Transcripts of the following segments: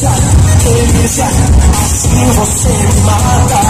pensa, você me mata.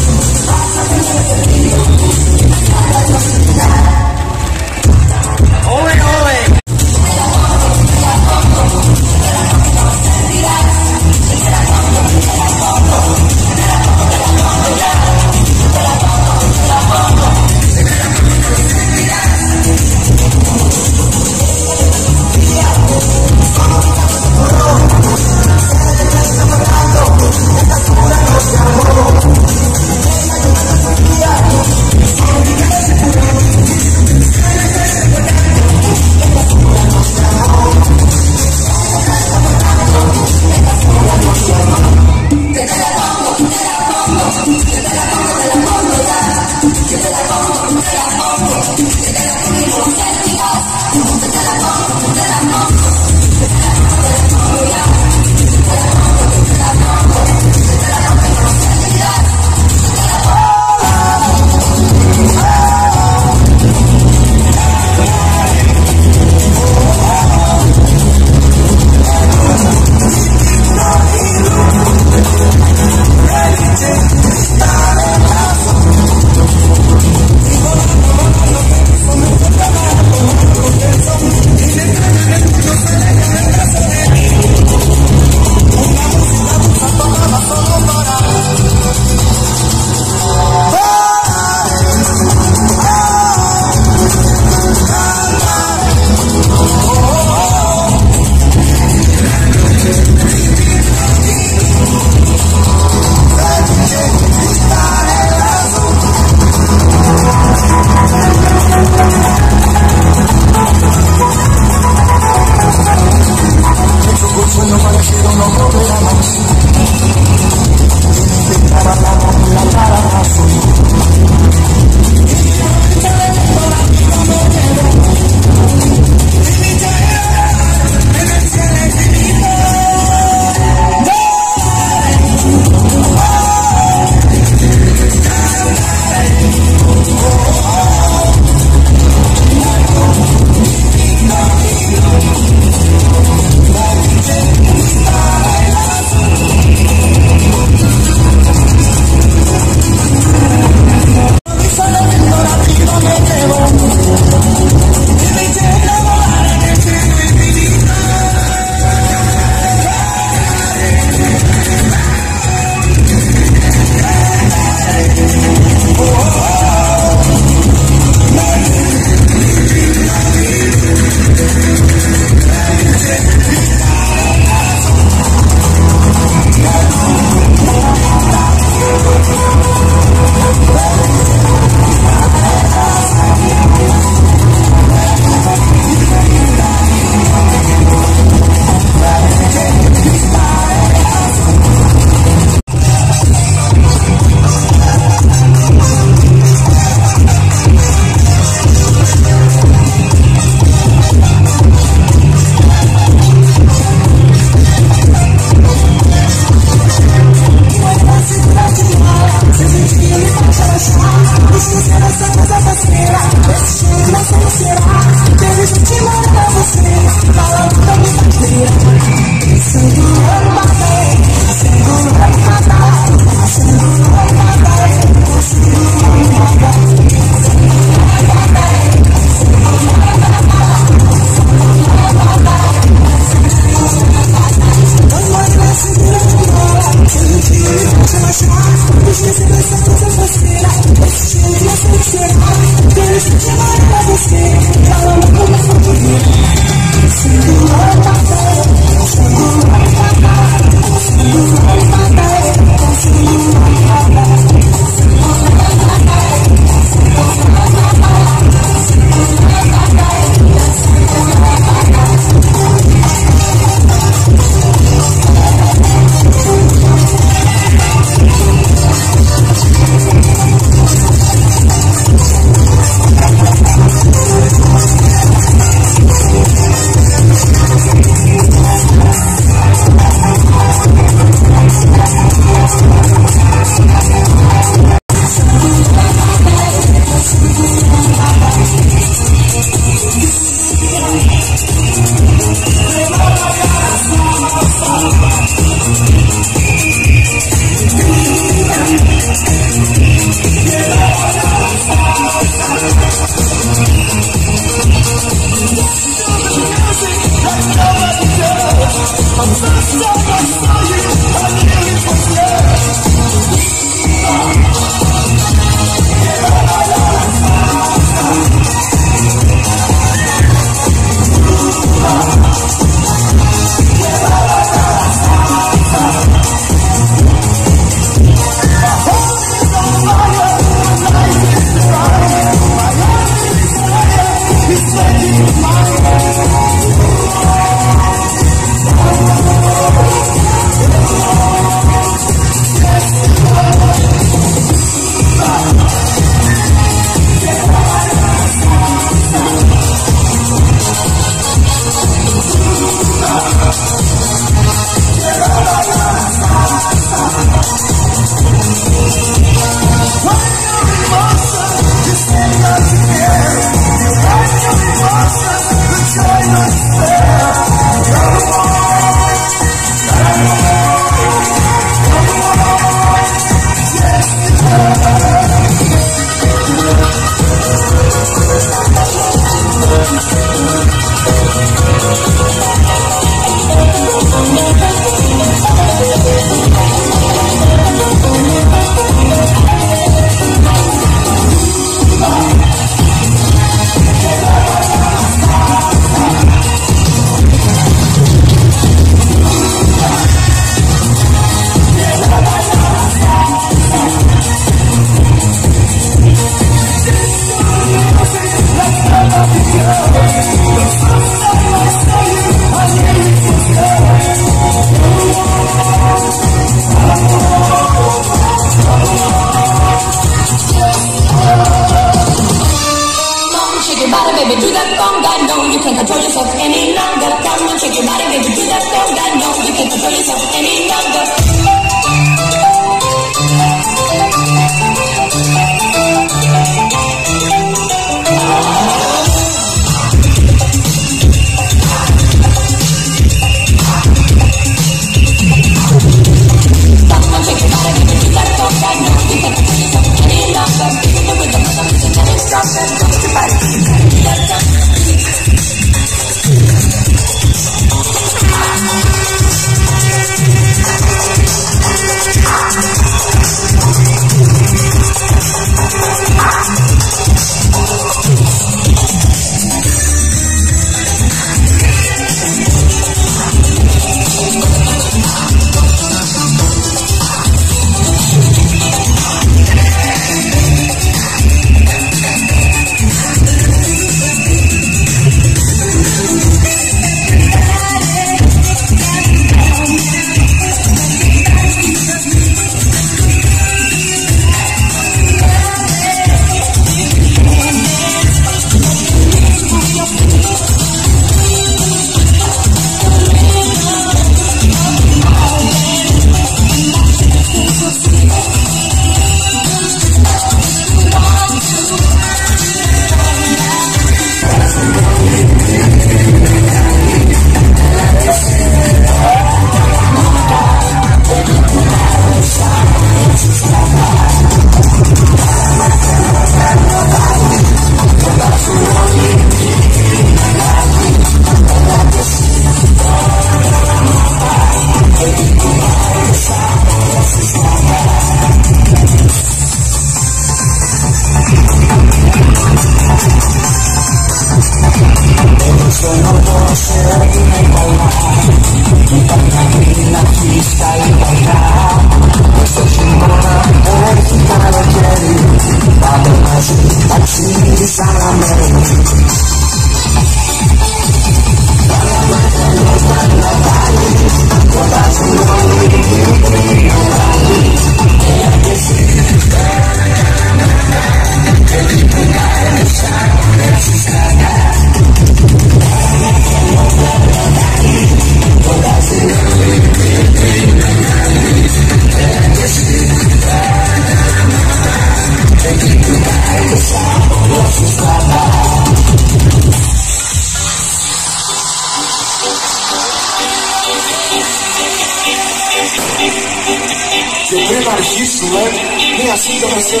nacido recién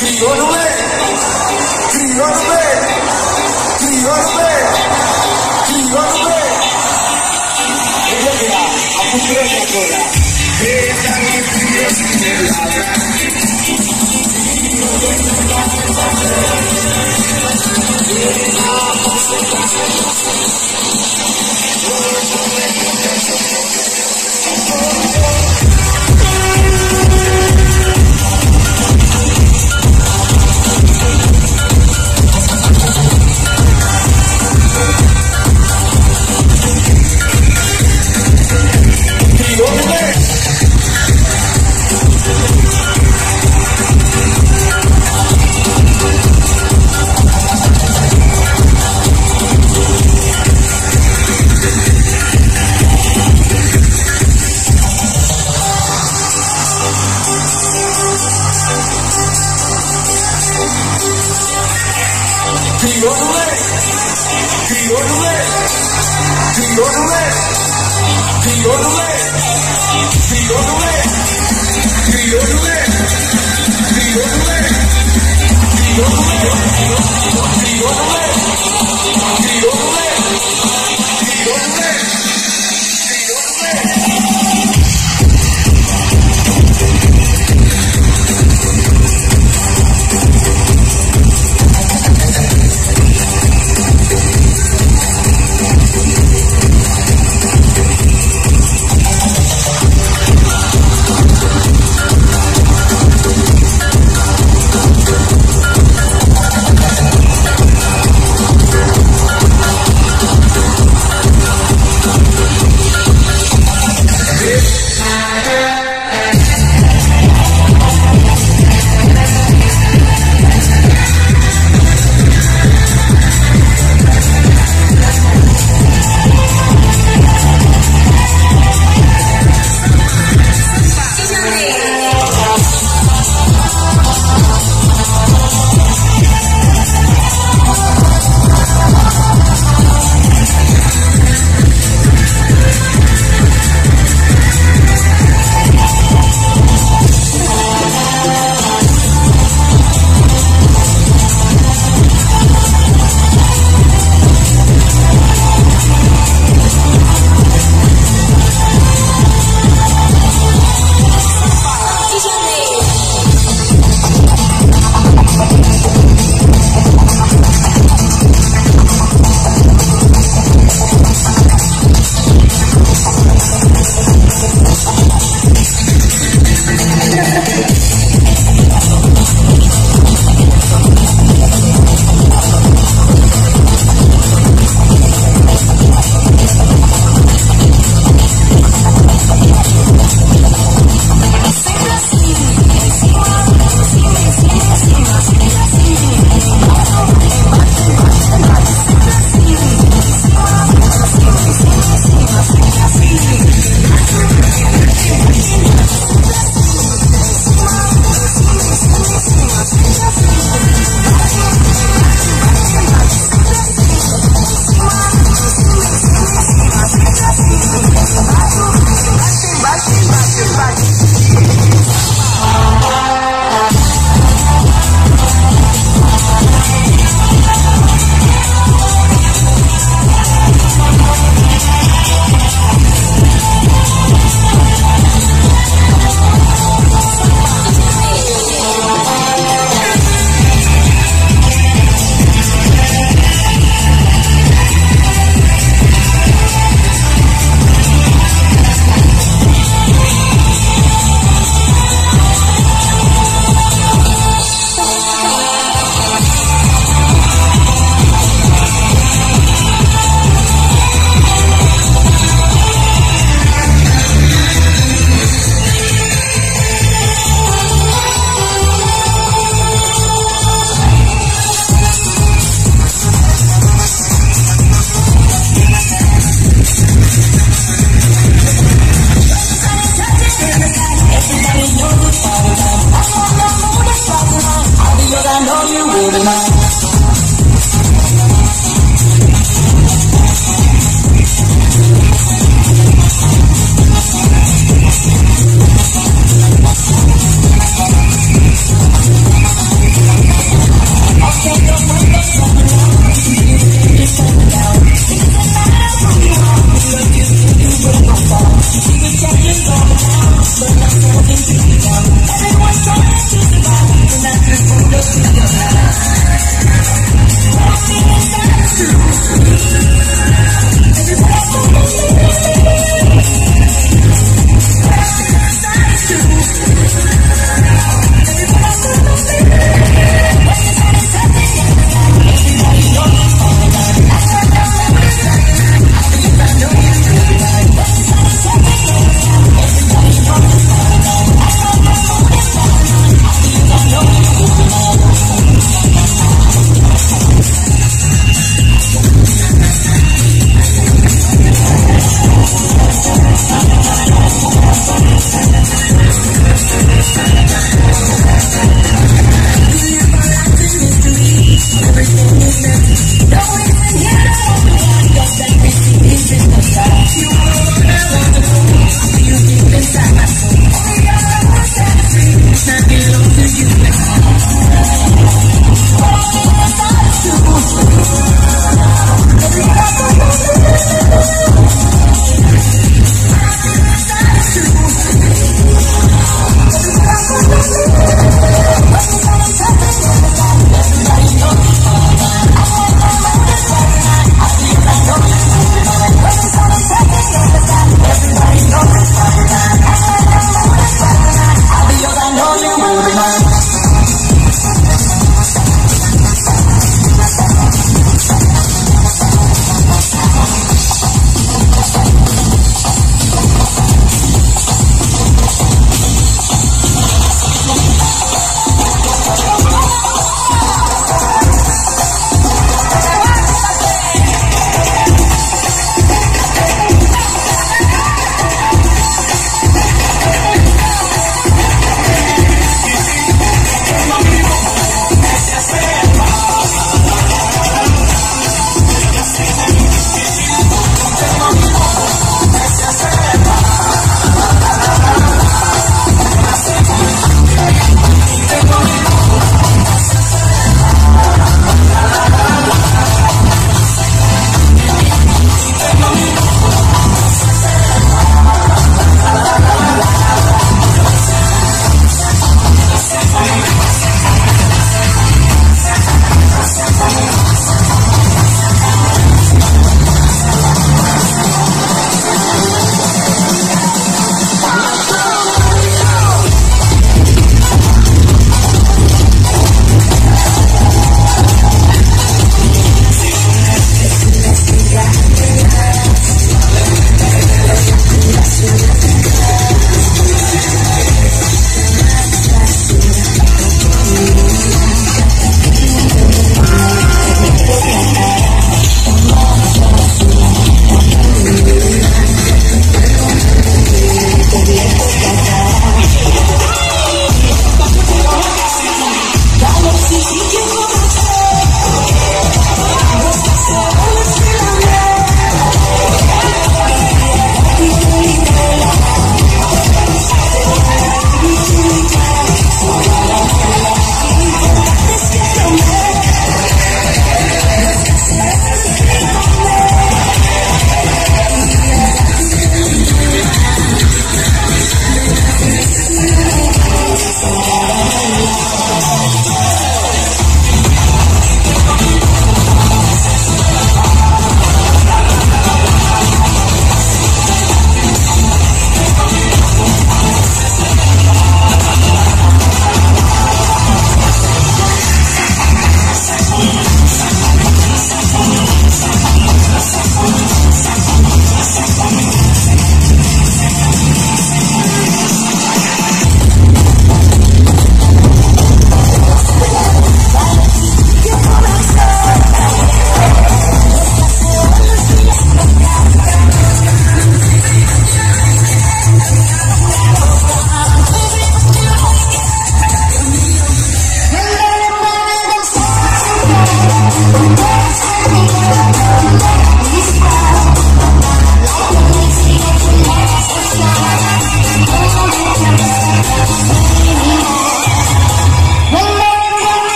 Criollo B, Criollo B, Criollo B, Criollo B. Ella a tu propia cola. Ella me pidió sin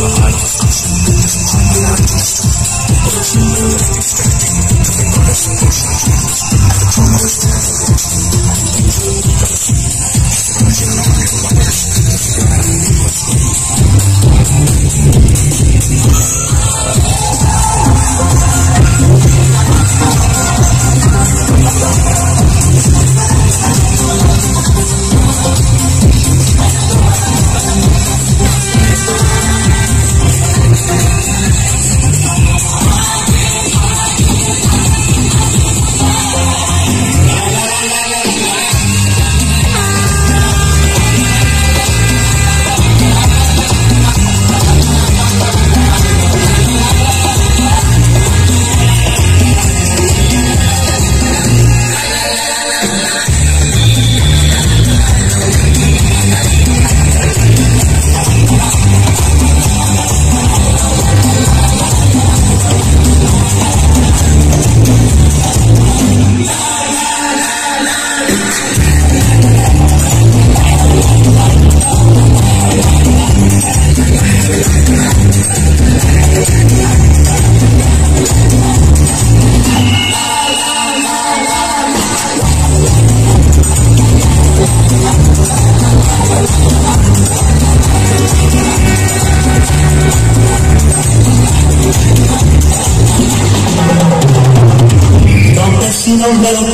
behind Rumble